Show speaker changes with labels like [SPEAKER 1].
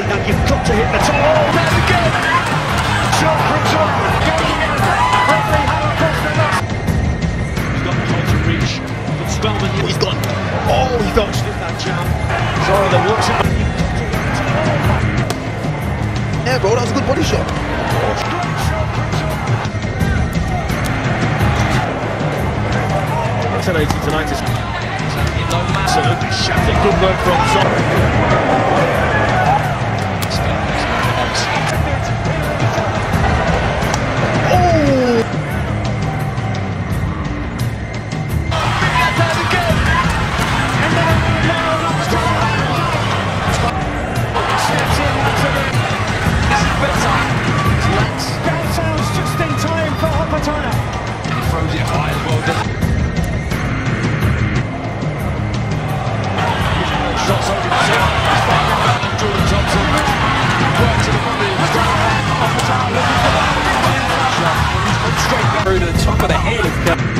[SPEAKER 1] you've got to hit the top. Oh, there again! Shot from John. He's got the hole to reach. But Spellman, he's gone. Oh, he dodged it, that jump. Sorry, the walks it.
[SPEAKER 2] Yeah, bro, that was a good body shot.
[SPEAKER 1] Fascinating tonight is absolutely shocking. Good work from Zon. Jordan Thompson. Work to the body.
[SPEAKER 3] Through to the top of the head of